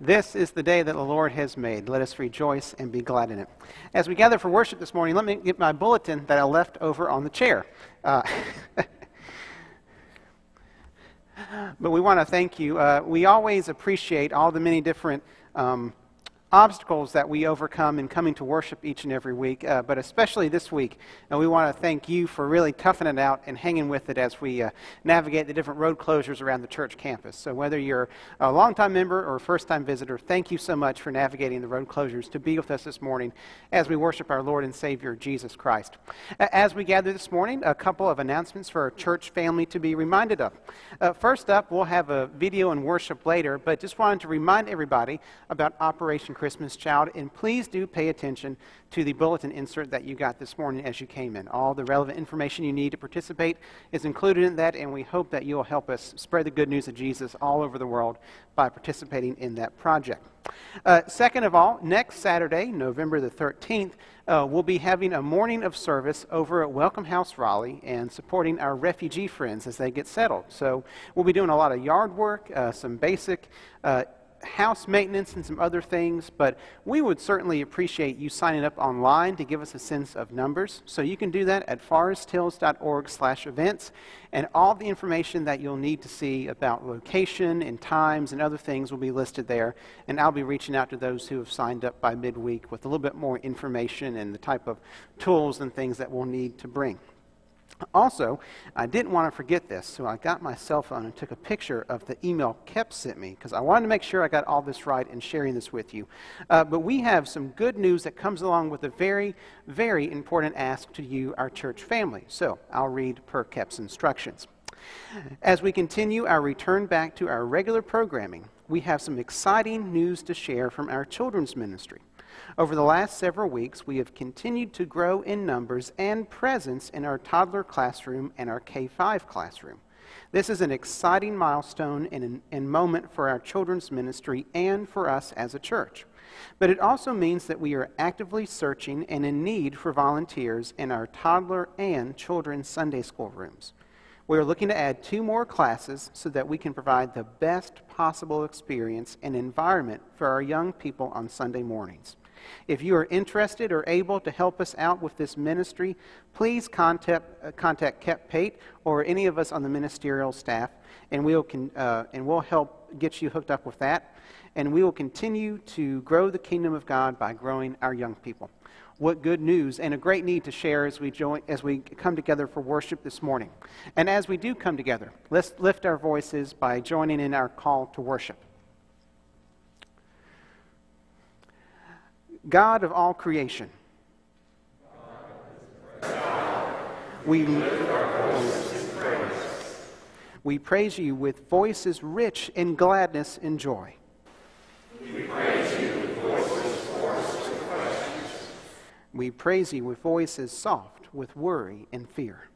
This is the day that the Lord has made. Let us rejoice and be glad in it. As we gather for worship this morning, let me get my bulletin that I left over on the chair. Uh, but we want to thank you. Uh, we always appreciate all the many different um, obstacles that we overcome in coming to worship each and every week, uh, but especially this week. And we want to thank you for really toughing it out and hanging with it as we uh, navigate the different road closures around the church campus. So, whether you're a longtime member or a first time visitor, thank you so much for navigating the road closures to be with us this morning as we worship our Lord and Savior, Jesus Christ. As we gather this morning, a couple of announcements for our church family to be reminded of. Uh, first up, we'll have a video and worship later, but just wanted to remind everybody about Operation Christmas Child. And please do pay attention to the bulletin insert that you got this morning as you came in. All the relevant information you need to participate is included in that, and we hope that you'll help us spread the good news of Jesus all over the world by participating in that project. Uh, second of all, next Saturday, November the 13th, uh, we'll be having a morning of service over at Welcome House Raleigh and supporting our refugee friends as they get settled. So we'll be doing a lot of yard work, uh, some basic uh, house maintenance and some other things, but we would certainly appreciate you signing up online to give us a sense of numbers. So you can do that at foresthills.org slash events, and all the information that you'll need to see about location and times and other things will be listed there, and I'll be reaching out to those who have signed up by midweek with a little bit more information and the type of tools and things that we'll need to bring. Also, I didn't want to forget this, so I got my cell phone and took a picture of the email Kep sent me because I wanted to make sure I got all this right in sharing this with you. Uh, but we have some good news that comes along with a very, very important ask to you, our church family. So I'll read per Kep's instructions. As we continue our return back to our regular programming, we have some exciting news to share from our children's ministry. Over the last several weeks, we have continued to grow in numbers and presence in our toddler classroom and our K 5 classroom. This is an exciting milestone and, and moment for our children's ministry and for us as a church. But it also means that we are actively searching and in need for volunteers in our toddler and children's Sunday school rooms. We are looking to add two more classes so that we can provide the best possible experience and environment for our young people on Sunday mornings. If you are interested or able to help us out with this ministry, please contact, uh, contact Kep Pate or any of us on the ministerial staff, and we'll, can, uh, and we'll help get you hooked up with that. And we will continue to grow the kingdom of God by growing our young people. What good news and a great need to share as we, join, as we come together for worship this morning. And as we do come together, let's lift our voices by joining in our call to worship. God of all creation. We, we praise you with voices rich in gladness and joy. We praise you with voices questions. We praise you with voices soft with worry and fear.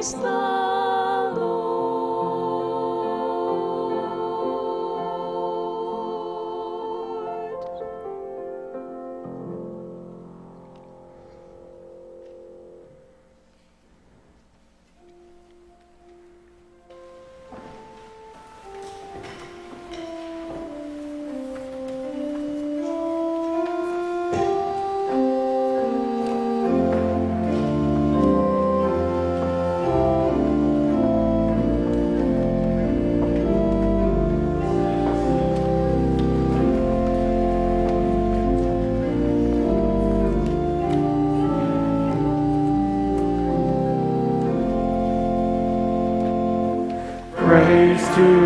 is the praise to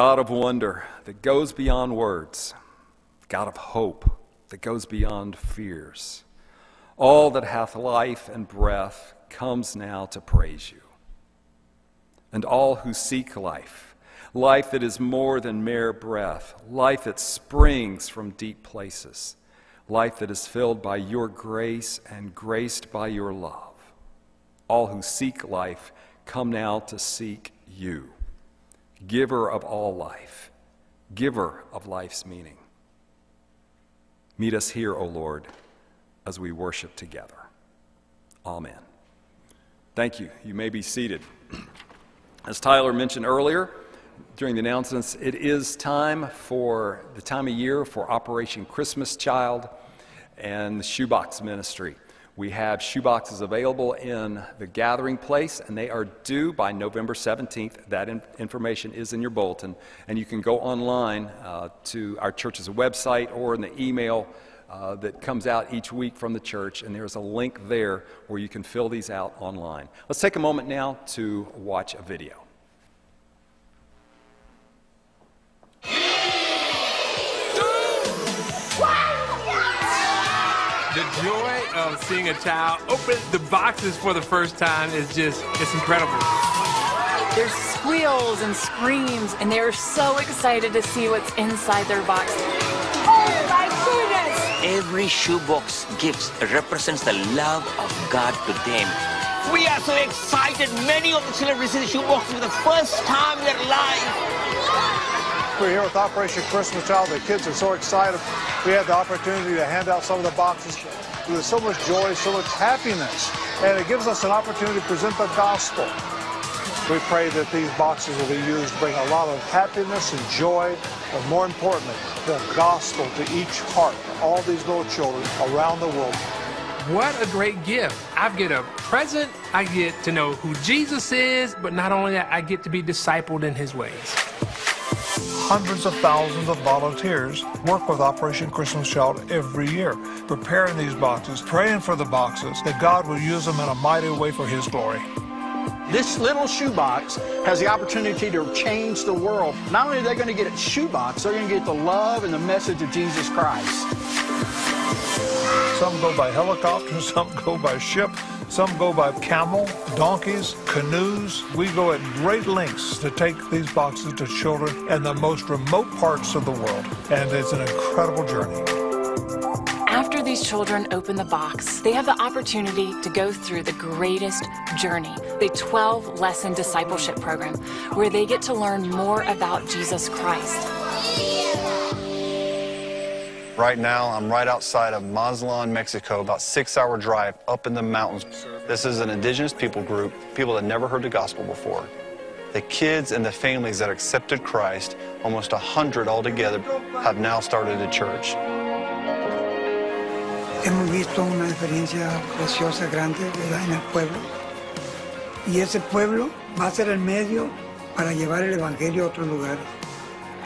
God of wonder that goes beyond words, God of hope that goes beyond fears. All that hath life and breath comes now to praise you. And all who seek life, life that is more than mere breath, life that springs from deep places, life that is filled by your grace and graced by your love. All who seek life come now to seek you, giver of all life, giver of life's meaning. Meet us here, O Lord, as we worship together. Amen. Thank you. You may be seated. As Tyler mentioned earlier during the announcements, it is time for the time of year for Operation Christmas Child and the Shoebox Ministry. We have shoeboxes available in the gathering place, and they are due by November 17th. That in- information is in your bulletin, and you can go online uh, to our church's website or in the email uh, that comes out each week from the church, and there's a link there where you can fill these out online. Let's take a moment now to watch a video. The joy of seeing a child open the boxes for the first time is just, it's incredible. There's squeals and screams, and they're so excited to see what's inside their box. Oh my goodness! Every shoebox gift represents the love of God to them. We are so excited. Many of the children receive the shoebox for the first time in their life. We're here with Operation Christmas Child. The kids are so excited. We had the opportunity to hand out some of the boxes. There's so much joy, so much happiness, and it gives us an opportunity to present the gospel. We pray that these boxes will be used to bring a lot of happiness and joy, but more importantly, the gospel to each heart, all these little children around the world. What a great gift. I get a present, I get to know who Jesus is, but not only that, I get to be discipled in his ways. Hundreds of thousands of volunteers work with Operation Christmas Child every year, preparing these boxes, praying for the boxes, that God will use them in a mighty way for His glory. This little shoebox has the opportunity to change the world. Not only are they going to get a shoebox, they're going to get the love and the message of Jesus Christ. Some go by helicopter, some go by ship, some go by camel, donkeys, canoes. We go at great lengths to take these boxes to children in the most remote parts of the world. And it's an incredible journey. After these children open the box, they have the opportunity to go through the greatest journey, the 12 lesson discipleship program, where they get to learn more about Jesus Christ. Right now, I'm right outside of Mazatlan, Mexico, about six hour drive up in the mountains. This is an indigenous people group, people that never heard the gospel before. The kids and the families that accepted Christ, almost a hundred altogether, have now started a church. Hemos visto una experiencia preciosa, grande, ¿verdad? en el pueblo. Y ese pueblo va a ser el medio para llevar el Evangelio a otros lugares.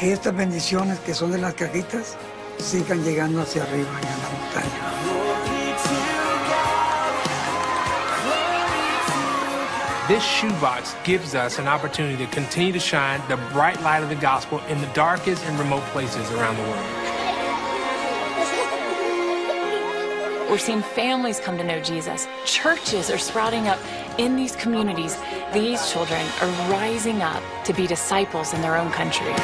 Que estas bendiciones que son de las cajitas sigan llegando hacia arriba en la montaña. This shoebox gives us an opportunity to continue to shine the bright light of the gospel in the darkest and remote places around the world. We're seeing families come to know Jesus. Churches are sprouting up in these communities. These children are rising up to be disciples in their own country.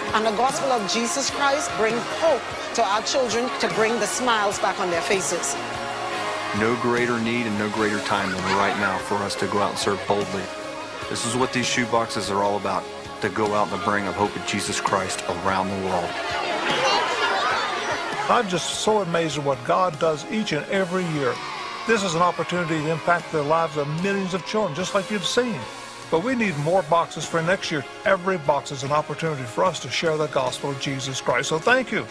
Gift and the gospel of Jesus Christ bring hope to our children to bring the smiles back on their faces. No greater need and no greater time than right now for us to go out and serve boldly. This is what these shoe boxes are all about to go out and to bring a hope of Jesus Christ around the world. I'm just so amazed at what God does each and every year. This is an opportunity to impact the lives of millions of children, just like you've seen. But we need more boxes for next year. Every box is an opportunity for us to share the gospel of Jesus Christ. So thank you.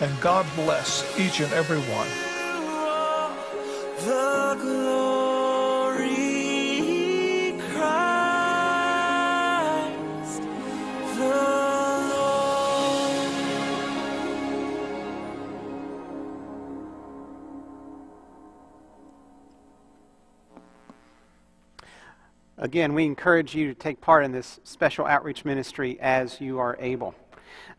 And God bless each and every one. Again, we encourage you to take part in this special outreach ministry as you are able.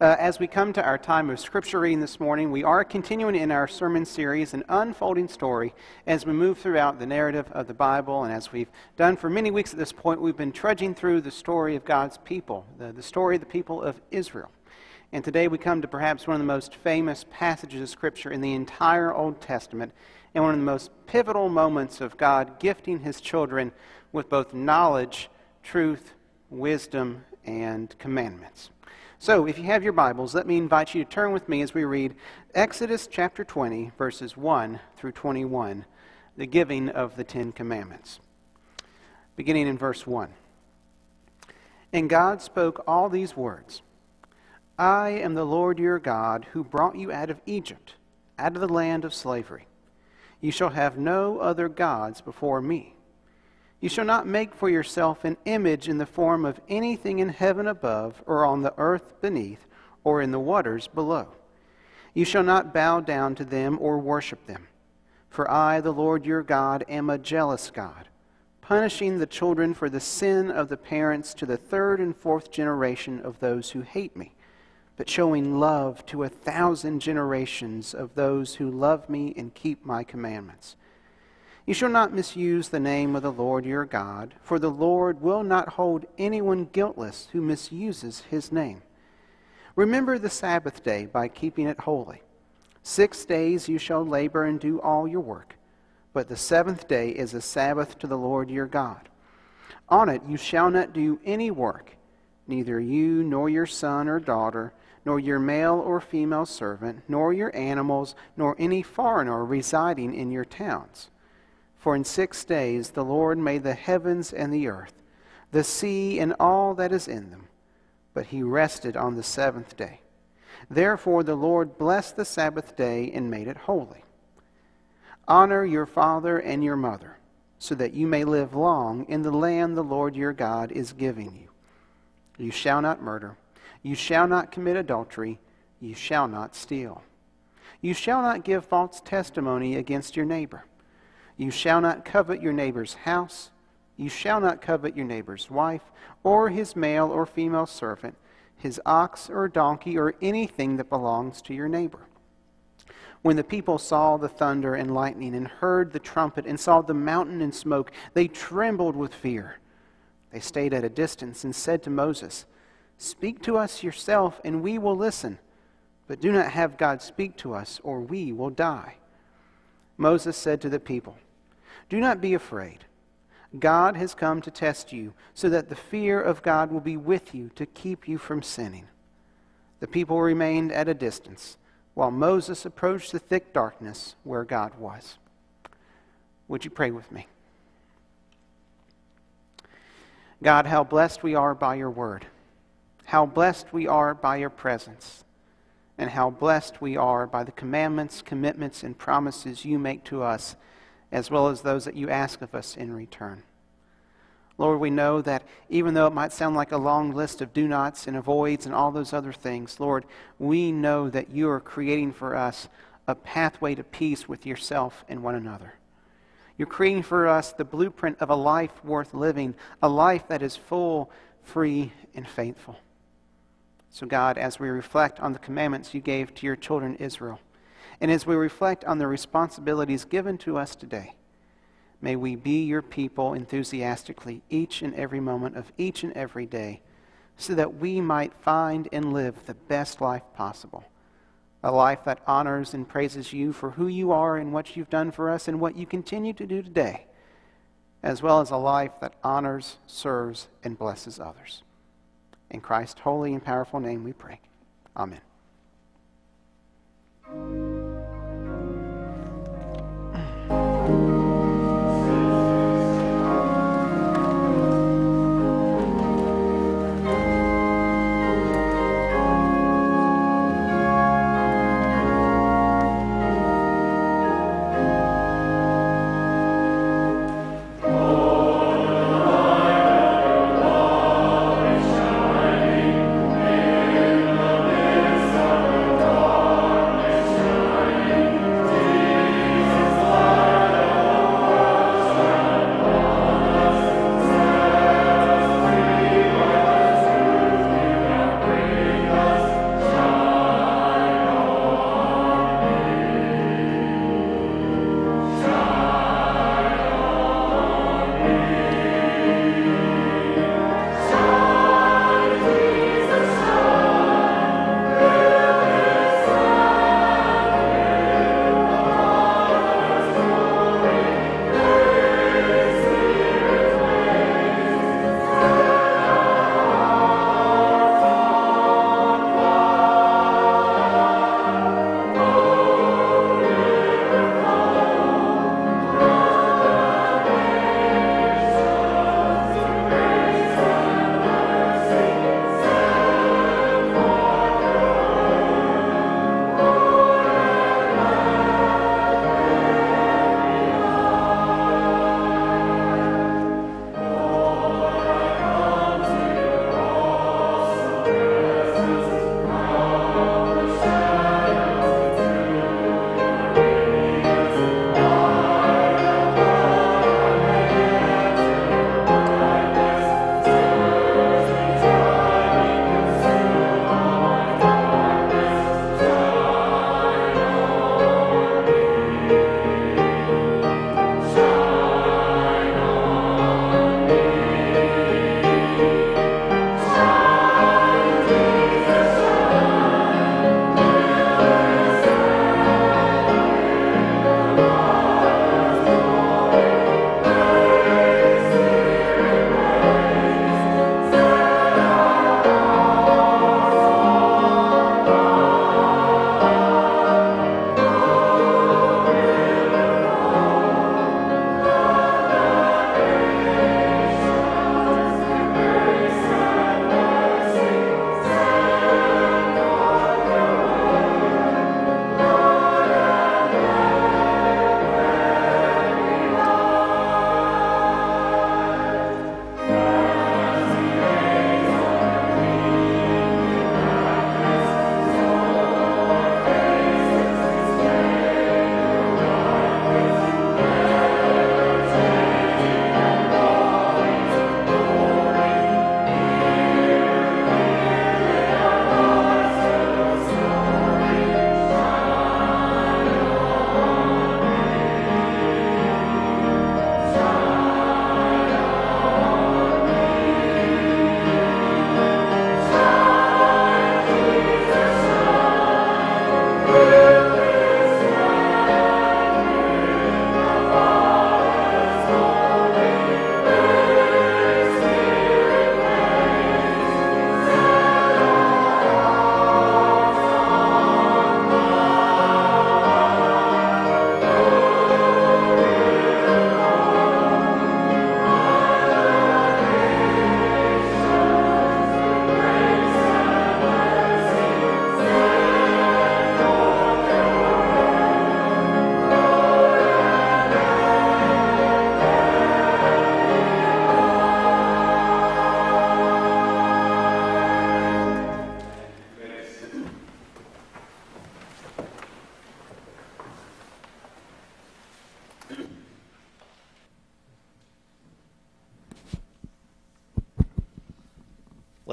Uh, as we come to our time of scripture reading this morning, we are continuing in our sermon series, An Unfolding Story, as we move throughout the narrative of the Bible. And as we've done for many weeks at this point, we've been trudging through the story of God's people, the, the story of the people of Israel. And today we come to perhaps one of the most famous passages of Scripture in the entire Old Testament, and one of the most pivotal moments of God gifting his children with both knowledge, truth, wisdom, and commandments. So, if you have your Bibles, let me invite you to turn with me as we read Exodus chapter 20, verses 1 through 21, the giving of the Ten Commandments. Beginning in verse 1. And God spoke all these words I am the Lord your God who brought you out of Egypt, out of the land of slavery. You shall have no other gods before me. You shall not make for yourself an image in the form of anything in heaven above, or on the earth beneath, or in the waters below. You shall not bow down to them or worship them. For I, the Lord your God, am a jealous God, punishing the children for the sin of the parents to the third and fourth generation of those who hate me, but showing love to a thousand generations of those who love me and keep my commandments. You shall not misuse the name of the Lord your God, for the Lord will not hold anyone guiltless who misuses his name. Remember the Sabbath day by keeping it holy. Six days you shall labor and do all your work, but the seventh day is a Sabbath to the Lord your God. On it you shall not do any work, neither you nor your son or daughter, nor your male or female servant, nor your animals, nor any foreigner residing in your towns for in six days the Lord made the heavens and the earth, the sea and all that is in them, but he rested on the seventh day. Therefore the Lord blessed the Sabbath day and made it holy. Honor your father and your mother, so that you may live long in the land the Lord your God is giving you. You shall not murder. You shall not commit adultery. You shall not steal. You shall not give false testimony against your neighbor. You shall not covet your neighbor's house. You shall not covet your neighbor's wife, or his male or female servant, his ox or donkey, or anything that belongs to your neighbor. When the people saw the thunder and lightning, and heard the trumpet, and saw the mountain and smoke, they trembled with fear. They stayed at a distance and said to Moses, Speak to us yourself, and we will listen. But do not have God speak to us, or we will die. Moses said to the people, Do not be afraid. God has come to test you, so that the fear of God will be with you to keep you from sinning. The people remained at a distance, while Moses approached the thick darkness where God was. Would you pray with me? God, how blessed we are by your word. How blessed we are by your presence and how blessed we are by the commandments, commitments, and promises you make to us, as well as those that you ask of us in return. Lord, we know that even though it might sound like a long list of do nots and avoids and all those other things, Lord, we know that you are creating for us a pathway to peace with yourself and one another. You're creating for us the blueprint of a life worth living, a life that is full, free, and faithful. So, God, as we reflect on the commandments you gave to your children Israel, and as we reflect on the responsibilities given to us today, may we be your people enthusiastically each and every moment of each and every day, so that we might find and live the best life possible. A life that honors and praises you for who you are and what you've done for us and what you continue to do today, as well as a life that honors, serves, and blesses others. In Christ's holy and powerful name we pray. Amen.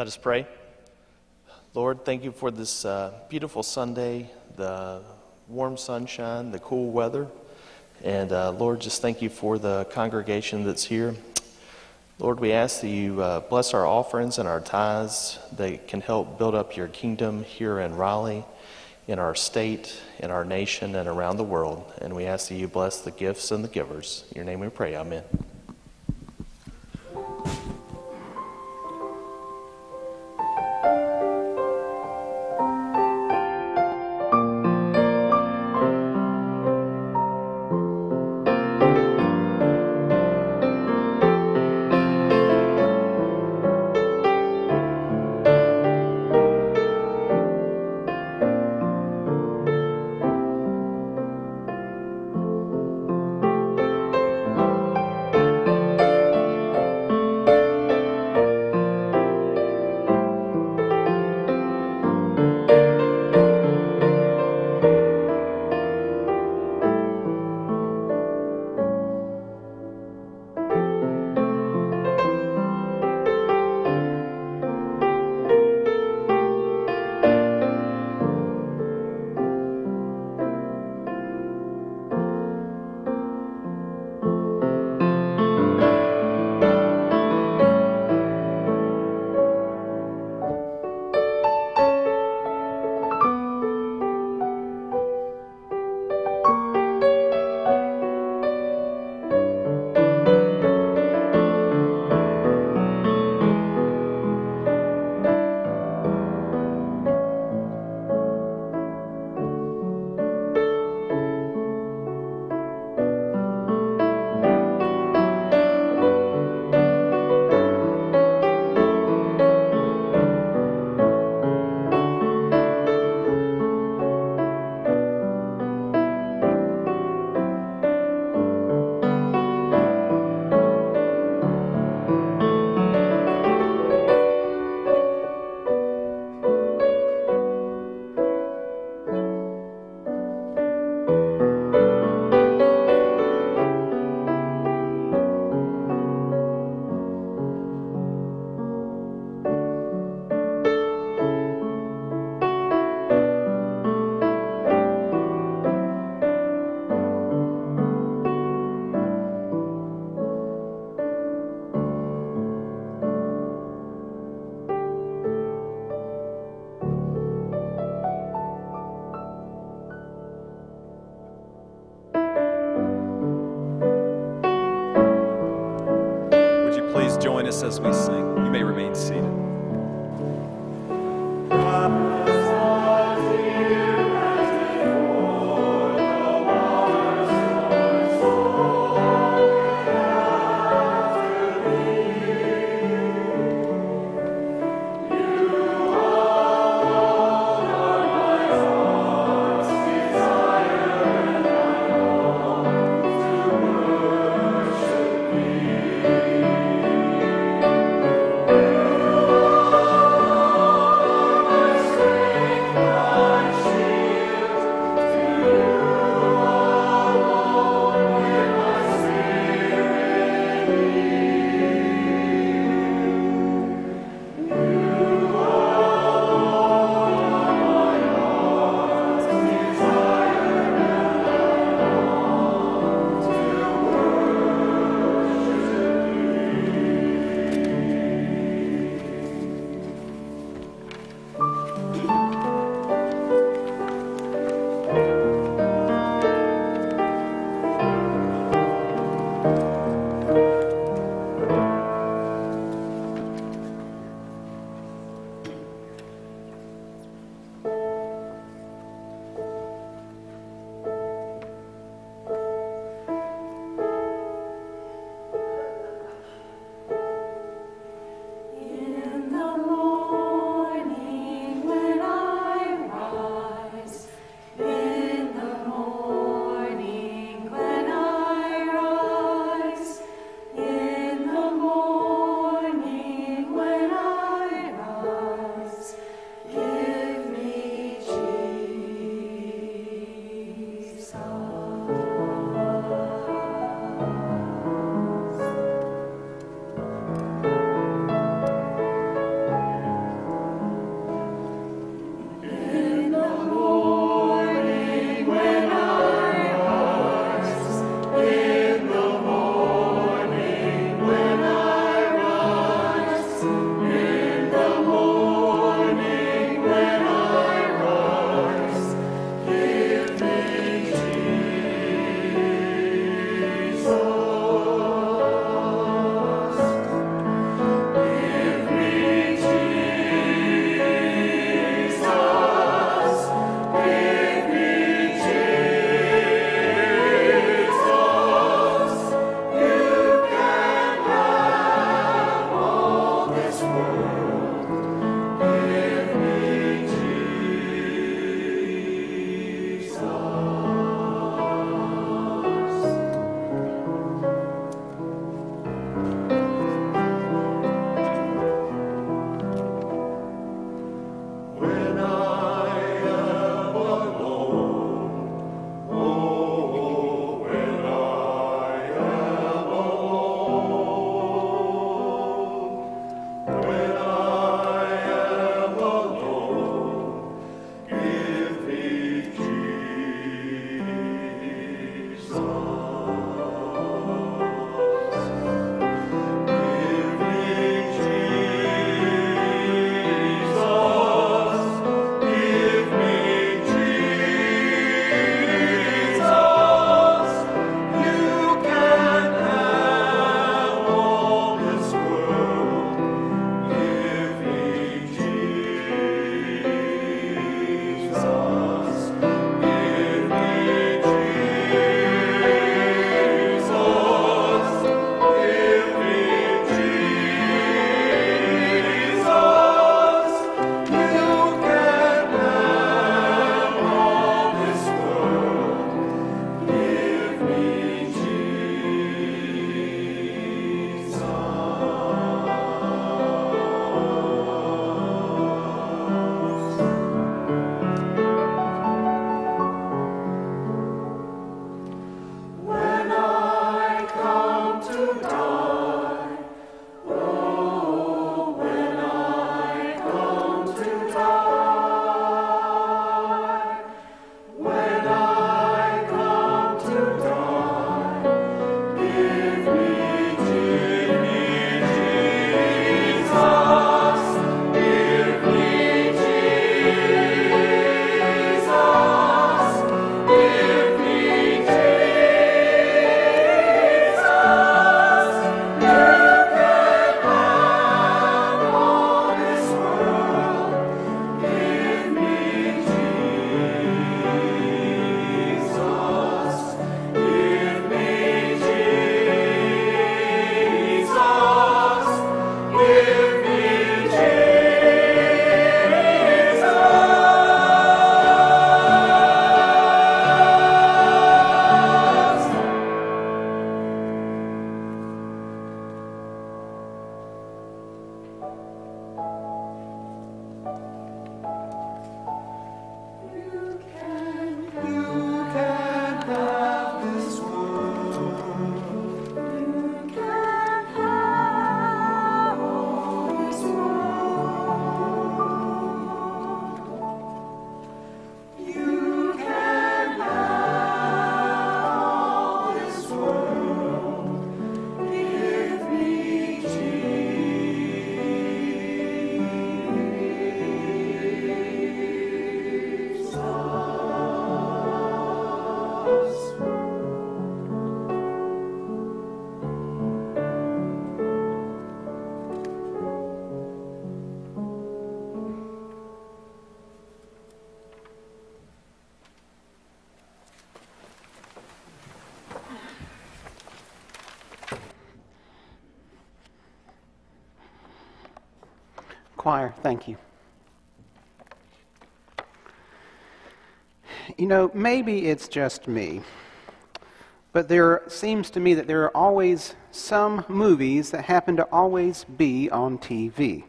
Let us pray. Lord, thank you for this uh, beautiful Sunday, the warm sunshine, the cool weather. And uh, Lord, just thank you for the congregation that's here. Lord, we ask that you uh, bless our offerings and our tithes that can help build up your kingdom here in Raleigh, in our state, in our nation, and around the world. And we ask that you bless the gifts and the givers. In your name we pray. Amen. As we sing? Choir, thank you. You know, maybe it's just me, but there seems to me that there are always some movies that happen to always be on TV.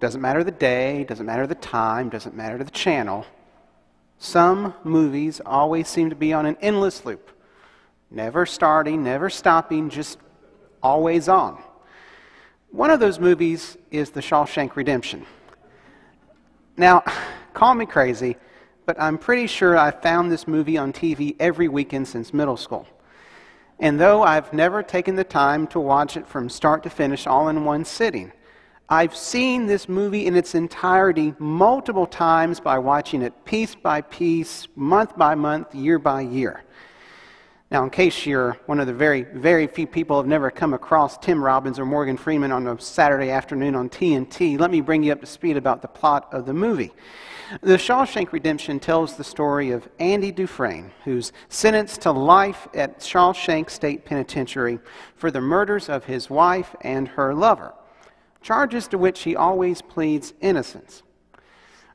Doesn't matter the day, doesn't matter the time, doesn't matter the channel. Some movies always seem to be on an endless loop, never starting, never stopping, just always on. One of those movies is The Shawshank Redemption. Now, call me crazy, but I'm pretty sure I've found this movie on TV every weekend since middle school. And though I've never taken the time to watch it from start to finish all in one sitting, I've seen this movie in its entirety multiple times by watching it piece by piece, month by month, year by year. Now, in case you're one of the very, very few people who have never come across Tim Robbins or Morgan Freeman on a Saturday afternoon on TNT, let me bring you up to speed about the plot of the movie. The Shawshank Redemption tells the story of Andy Dufresne, who's sentenced to life at Shawshank State Penitentiary for the murders of his wife and her lover, charges to which he always pleads innocence.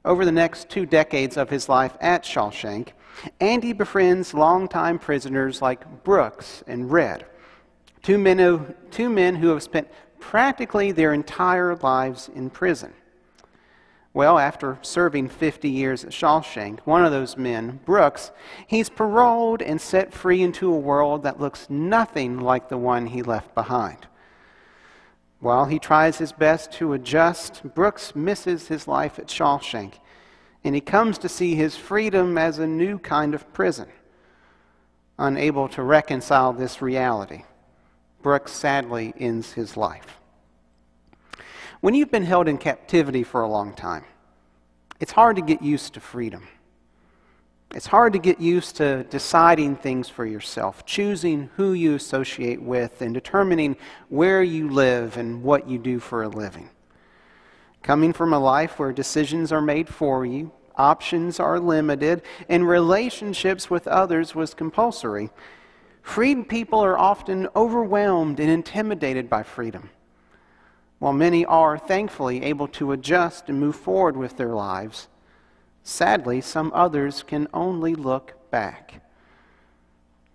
Over the next two decades of his life at Shawshank, Andy befriends longtime prisoners like Brooks and Red, two men who, two men who have spent practically their entire lives in prison. Well, after serving 50 years at Shawshank, one of those men, Brooks, he's paroled and set free into a world that looks nothing like the one he left behind. While he tries his best to adjust, Brooks misses his life at Shawshank and he comes to see his freedom as a new kind of prison. Unable to reconcile this reality, Brooks sadly ends his life. When you've been held in captivity for a long time, it's hard to get used to freedom. It's hard to get used to deciding things for yourself, choosing who you associate with, and determining where you live and what you do for a living. Coming from a life where decisions are made for you, options are limited, and relationships with others was compulsory, freed people are often overwhelmed and intimidated by freedom. While many are, thankfully, able to adjust and move forward with their lives, sadly, some others can only look back.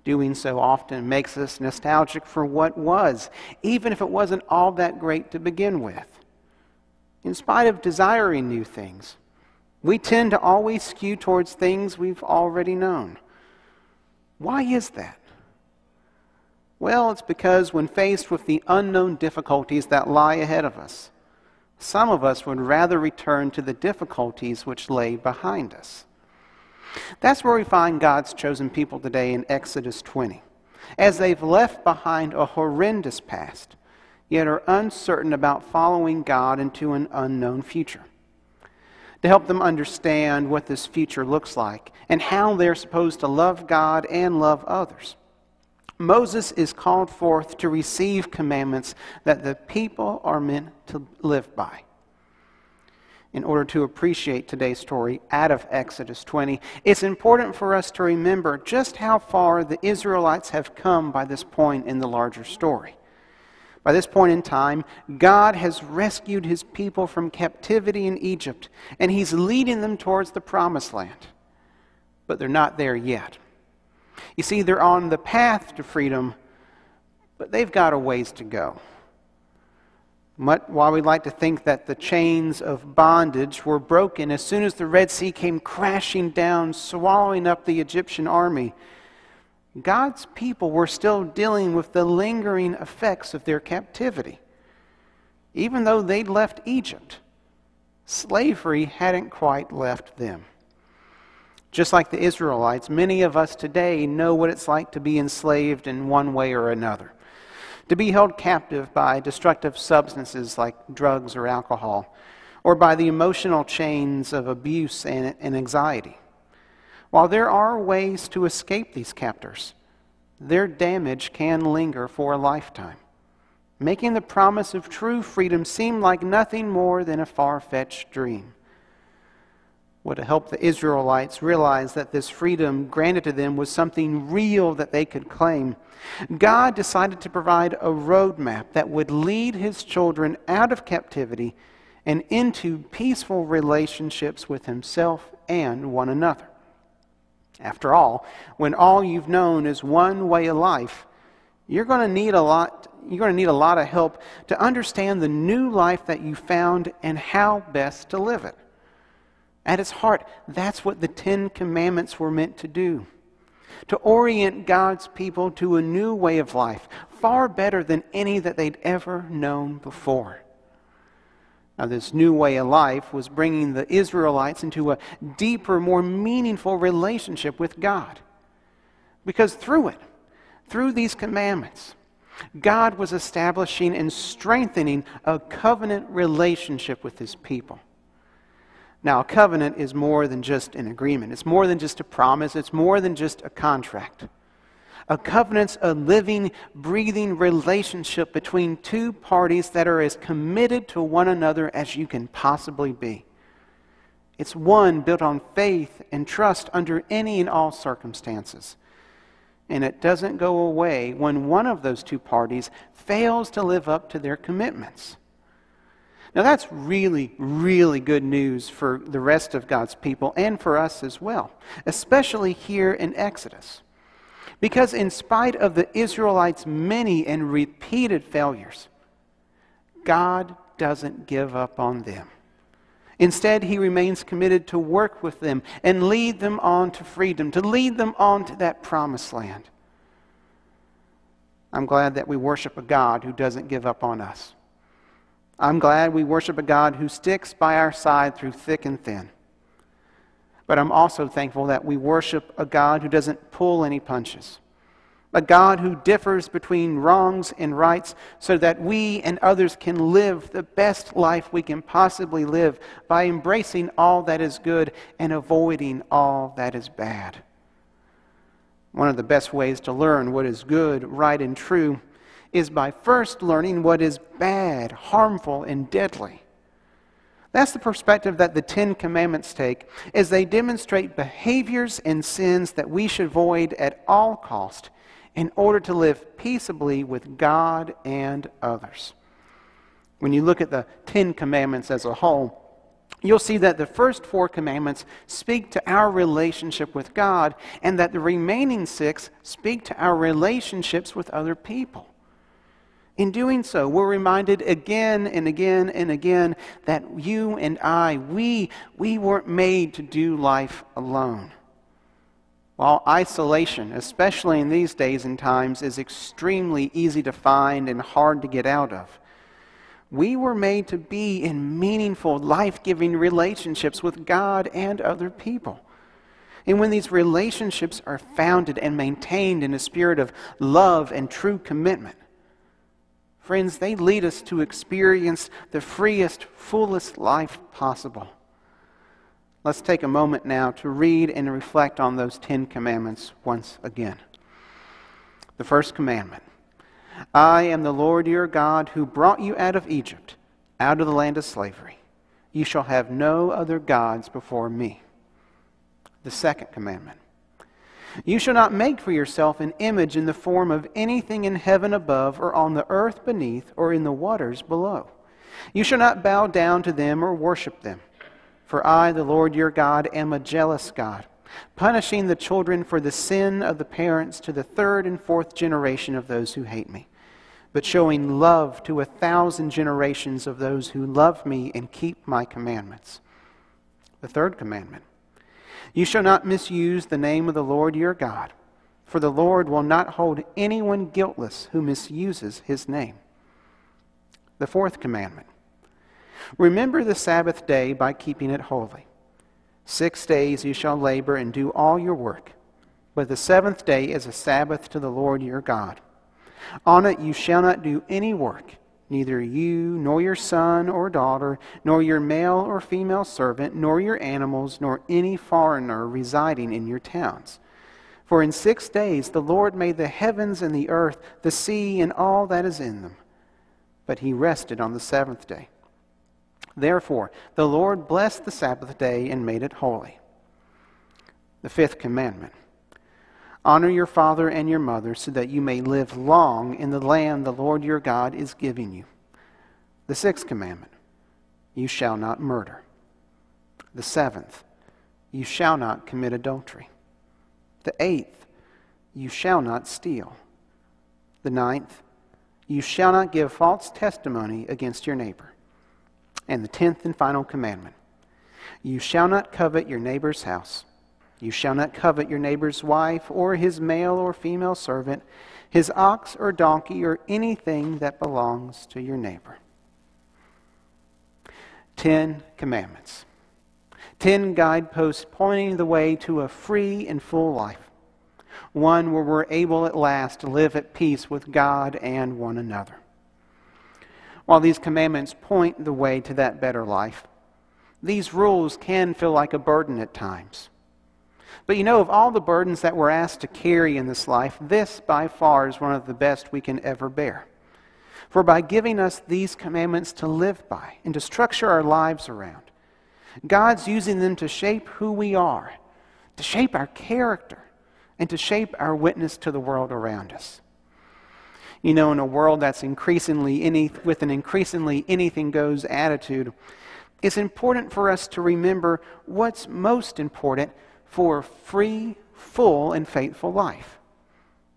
Doing so often makes us nostalgic for what was, even if it wasn't all that great to begin with in spite of desiring new things. We tend to always skew towards things we've already known. Why is that? Well, it's because when faced with the unknown difficulties that lie ahead of us, some of us would rather return to the difficulties which lay behind us. That's where we find God's chosen people today in Exodus 20, as they've left behind a horrendous past, yet are uncertain about following God into an unknown future. To help them understand what this future looks like and how they're supposed to love God and love others. Moses is called forth to receive commandments that the people are meant to live by. In order to appreciate today's story out of Exodus 20, it's important for us to remember just how far the Israelites have come by this point in the larger story. By this point in time, God has rescued his people from captivity in Egypt, and he's leading them towards the promised land. But they're not there yet. You see, they're on the path to freedom, but they've got a ways to go. While we'd like to think that the chains of bondage were broken as soon as the Red Sea came crashing down, swallowing up the Egyptian army, God's people were still dealing with the lingering effects of their captivity. Even though they'd left Egypt, slavery hadn't quite left them. Just like the Israelites, many of us today know what it's like to be enslaved in one way or another, to be held captive by destructive substances like drugs or alcohol, or by the emotional chains of abuse and, anxiety. While there are ways to escape these captors, their damage can linger for a lifetime, making the promise of true freedom seem like nothing more than a far fetched dream would help the Israelites realize that this freedom granted to them was something real that they could claim. God decided to provide a roadmap that would lead his children out of captivity and into peaceful relationships with himself and one another. After all, when all you've known is one way of life, you're going to need a lot you're going to need a lot of help to understand the new life that you found and how best to live it. At its heart, that's what the Ten Commandments were meant to do to orient God's people to a new way of life, far better than any that they'd ever known before. Now, this new way of life was bringing the Israelites into a deeper, more meaningful relationship with God. Because through it, through these commandments, God was establishing and strengthening a covenant relationship with his people. Now, a covenant is more than just an agreement, it's more than just a promise, it's more than just a contract. A covenant's a living, breathing relationship between two parties that are as committed to one another as you can possibly be. It's one built on faith and trust under any and all circumstances. And it doesn't go away when one of those two parties fails to live up to their commitments. Now, that's really, really good news for the rest of God's people and for us as well, especially here in Exodus. Because, in spite of the Israelites' many and repeated failures, God doesn't give up on them. Instead, he remains committed to work with them and lead them on to freedom, to lead them on to that promised land. I'm glad that we worship a God who doesn't give up on us. I'm glad we worship a God who sticks by our side through thick and thin. But I'm also thankful that we worship a God who doesn't pull any punches, a God who differs between wrongs and rights so that we and others can live the best life we can possibly live by embracing all that is good and avoiding all that is bad. One of the best ways to learn what is good, right, and true is by first learning what is bad, harmful, and deadly. That's the perspective that the Ten Commandments take as they demonstrate behaviors and sins that we should avoid at all cost in order to live peaceably with God and others. When you look at the Ten Commandments as a whole, you'll see that the first four commandments speak to our relationship with God, and that the remaining six speak to our relationships with other people. In doing so, we're reminded again and again and again that you and I, we, we weren't made to do life alone. While isolation, especially in these days and times, is extremely easy to find and hard to get out of, we were made to be in meaningful, life giving relationships with God and other people. And when these relationships are founded and maintained in a spirit of love and true commitment, friends, they lead us to experience the freest, fullest life possible. Let's take a moment now to read and reflect on those Ten Commandments once again. The first commandment I am the Lord your God who brought you out of Egypt, out of the land of slavery. You shall have no other gods before me the second commandment. You shall not make for yourself an image in the form of anything in heaven above, or on the earth beneath, or in the waters below. You shall not bow down to them or worship them. For I, the Lord your God, am a jealous God, punishing the children for the sin of the parents to the third and fourth generation of those who hate me, but showing love to a thousand generations of those who love me and keep my commandments. The third commandment. You shall not misuse the name of the Lord your God, for the Lord will not hold anyone guiltless who misuses his name. The fourth commandment Remember the Sabbath day by keeping it holy. Six days you shall labor and do all your work, but the seventh day is a Sabbath to the Lord your God. On it you shall not do any work neither you, nor your son or daughter, nor your male or female servant, nor your animals, nor any foreigner residing in your towns. For in six days the Lord made the heavens and the earth, the sea, and all that is in them. But he rested on the seventh day. Therefore, the Lord blessed the Sabbath day and made it holy. The fifth commandment Honor your father and your mother so that you may live long in the land the Lord your God is giving you. The sixth commandment you shall not murder. The seventh, you shall not commit adultery. The eighth, you shall not steal. The ninth, you shall not give false testimony against your neighbor. And the tenth and final commandment, you shall not covet your neighbor's house. You shall not covet your neighbor's wife, or his male or female servant, his ox or donkey, or anything that belongs to your neighbor. Ten commandments. Ten guideposts pointing the way to a free and full life. One where we're able at last to live at peace with God and one another. While these commandments point the way to that better life, these rules can feel like a burden at times. But you know, of all the burdens that we're asked to carry in this life, this by far is one of the best we can ever bear. For by giving us these commandments to live by and to structure our lives around, God's using them to shape who we are, to shape our character, and to shape our witness to the world around us. You know, in a world that's increasingly any, with an increasingly anything goes attitude, it's important for us to remember what's most important for free, full, and faithful life.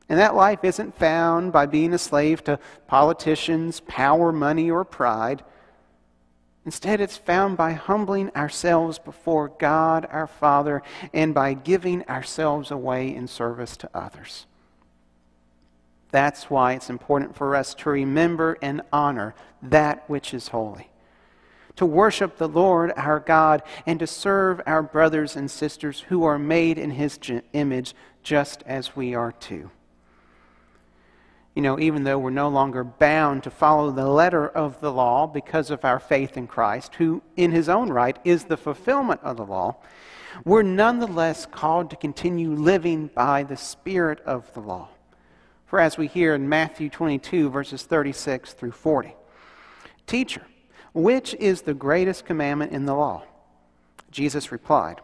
And that life isn't found by being a slave to politicians, power, money, or pride. Instead, it's found by humbling ourselves before God our Father and by giving ourselves away in service to others. That's why it's important for us to remember and honor that which is holy to worship the Lord our God, and to serve our brothers and sisters who are made in his image just as we are too. You know, even though we're no longer bound to follow the letter of the law because of our faith in Christ, who in his own right is the fulfillment of the law, we're nonetheless called to continue living by the Spirit of the law. For as we hear in Matthew 22, verses 36 through 40, Teacher, which is the greatest commandment in the law? Jesus replied,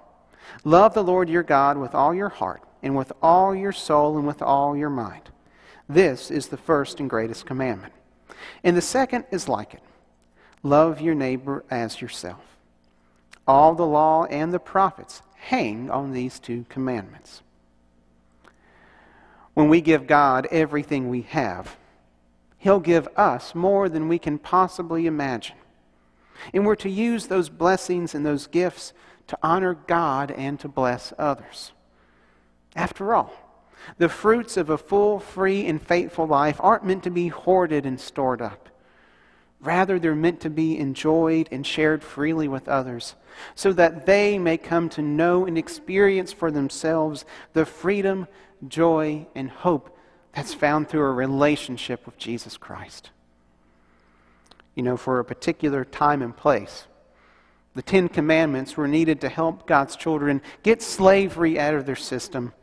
Love the Lord your God with all your heart, and with all your soul, and with all your mind. This is the first and greatest commandment. And the second is like it love your neighbor as yourself. All the law and the prophets hang on these two commandments. When we give God everything we have, He'll give us more than we can possibly imagine. And we're to use those blessings and those gifts to honor God and to bless others. After all, the fruits of a full, free, and faithful life aren't meant to be hoarded and stored up. Rather, they're meant to be enjoyed and shared freely with others so that they may come to know and experience for themselves the freedom, joy, and hope that's found through a relationship with Jesus Christ. You know, for a particular time and place, the Ten Commandments were needed to help God's children get slavery out of their system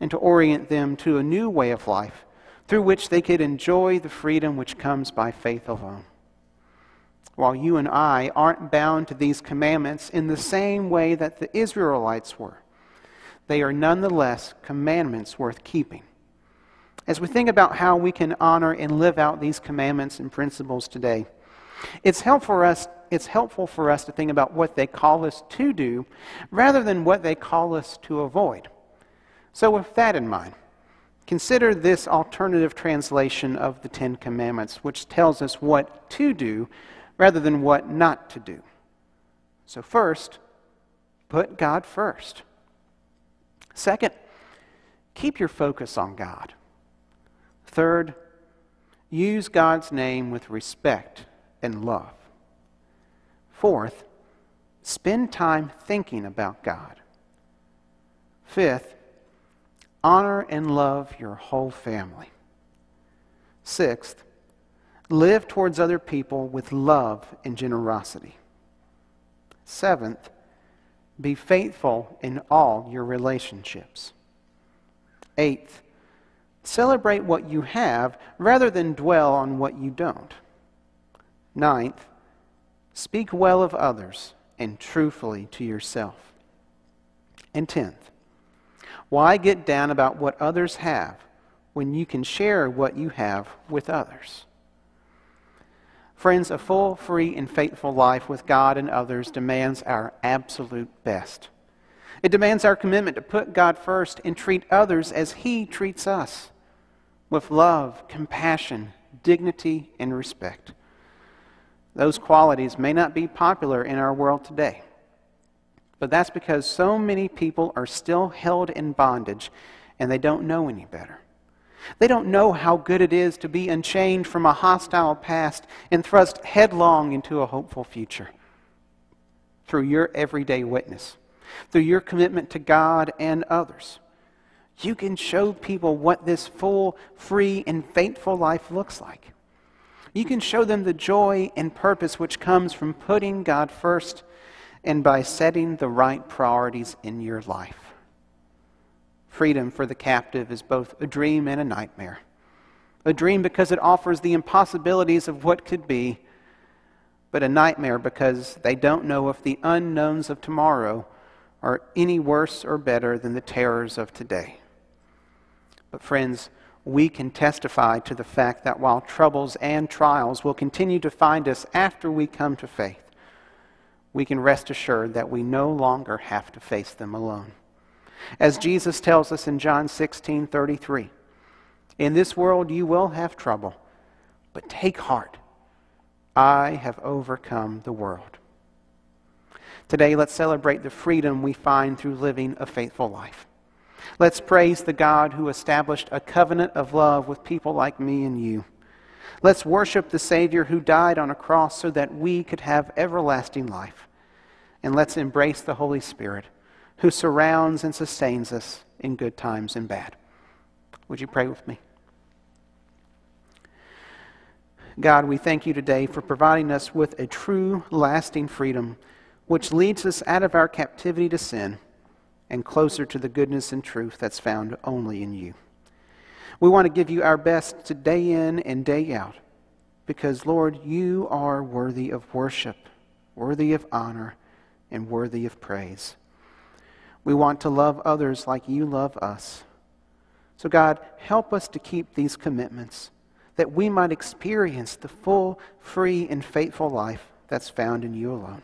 and to orient them to a new way of life through which they could enjoy the freedom which comes by faith alone. While you and I aren't bound to these commandments in the same way that the Israelites were, they are nonetheless commandments worth keeping. As we think about how we can honor and live out these commandments and principles today, it's helpful for us, it's helpful for us to think about what they call us to do rather than what they call us to avoid. So, with that in mind, consider this alternative translation of the Ten Commandments, which tells us what to do rather than what not to do. So, first, put God first. Second, keep your focus on God. Third, use God's name with respect and love. Fourth, spend time thinking about God. Fifth, honor and love your whole family. Sixth, live towards other people with love and generosity. Seventh, be faithful in all your relationships. Eighth, celebrate what you have rather than dwell on what you don't. Ninth, speak well of others and truthfully to yourself. And tenth, why get down about what others have when you can share what you have with others? Friends, a full, free, and faithful life with God and others demands our absolute best. It demands our commitment to put God first and treat others as He treats us with love, compassion, dignity, and respect. Those qualities may not be popular in our world today, but that's because so many people are still held in bondage and they don't know any better. They don't know how good it is to be unchained from a hostile past and thrust headlong into a hopeful future. Through your everyday witness, through your commitment to God and others, you can show people what this full, free, and faithful life looks like. You can show them the joy and purpose which comes from putting God first and by setting the right priorities in your life. Freedom for the captive is both a dream and a nightmare. A dream because it offers the impossibilities of what could be, but a nightmare because they don't know if the unknowns of tomorrow are any worse or better than the terrors of today. But, friends, we can testify to the fact that while troubles and trials will continue to find us after we come to faith, we can rest assured that we no longer have to face them alone. As Jesus tells us in John 16 33, in this world you will have trouble, but take heart. I have overcome the world. Today, let's celebrate the freedom we find through living a faithful life. Let's praise the God who established a covenant of love with people like me and you. Let's worship the Savior who died on a cross so that we could have everlasting life. And let's embrace the Holy Spirit who surrounds and sustains us in good times and bad. Would you pray with me? God, we thank you today for providing us with a true, lasting freedom which leads us out of our captivity to sin and closer to the goodness and truth that's found only in you. We want to give you our best to day in and day out because, Lord, you are worthy of worship, worthy of honor, and worthy of praise. We want to love others like you love us. So, God, help us to keep these commitments that we might experience the full, free, and faithful life that's found in you alone.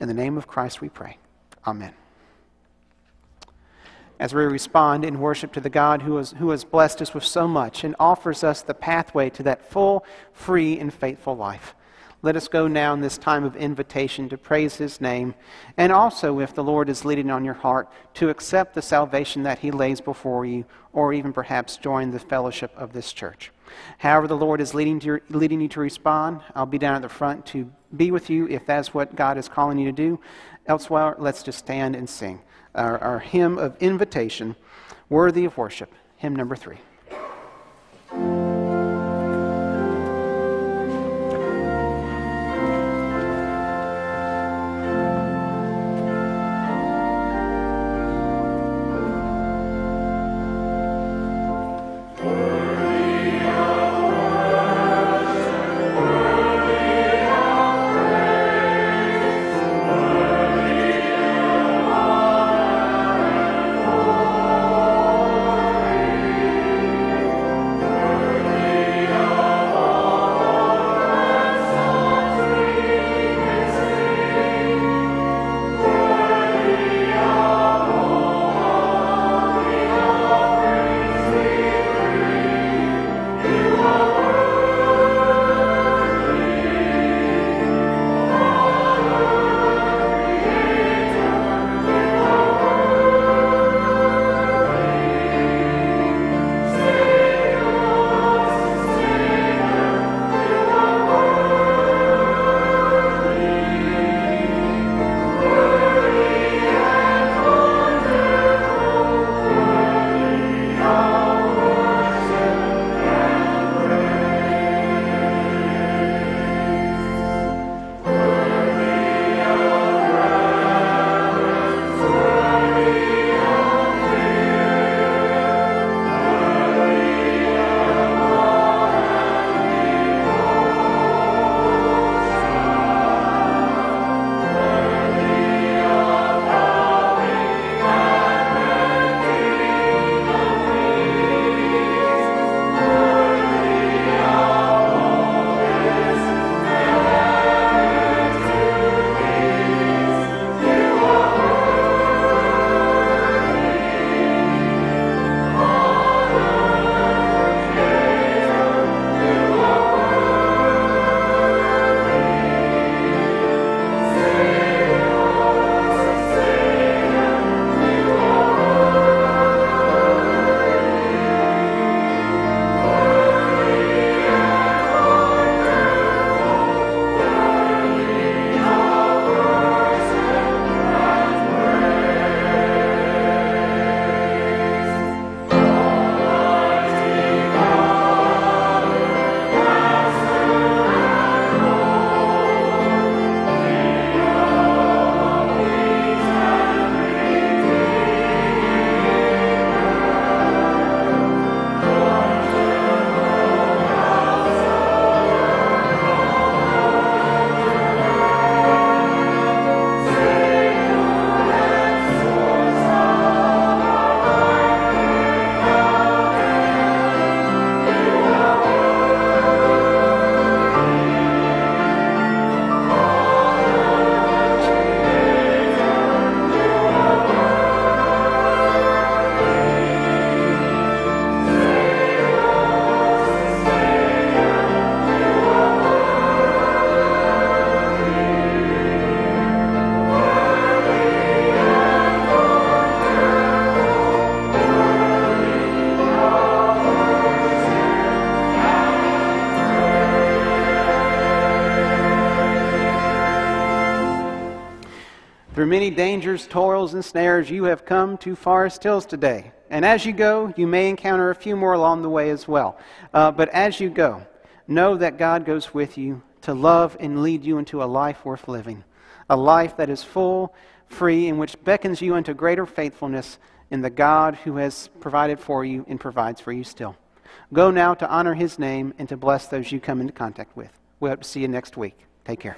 In the name of Christ we pray. Amen. As we respond in worship to the God who has, who has blessed us with so much and offers us the pathway to that full, free, and faithful life, Let us go now in this time of invitation to praise his name, and also, if the Lord is leading on your heart, to accept the salvation that he lays before you, or even perhaps join the fellowship of this church. However, the Lord is leading, to, leading you to respond. I'll be down at the front to be with you if that's what God is calling you to do. Elsewhere, let's just stand and sing our, our hymn of invitation, worthy of worship, hymn number three. Through many dangers, toils, and snares, you have come to Forest Hills today. And as you go, you may encounter a few more along the way as well. Uh, but as you go, know that God goes with you to love and lead you into a life worth living, a life that is full, free, and which beckons you into greater faithfulness in the God who has provided for you and provides for you still. Go now to honor his name and to bless those you come into contact with. We hope to see you next week. Take care.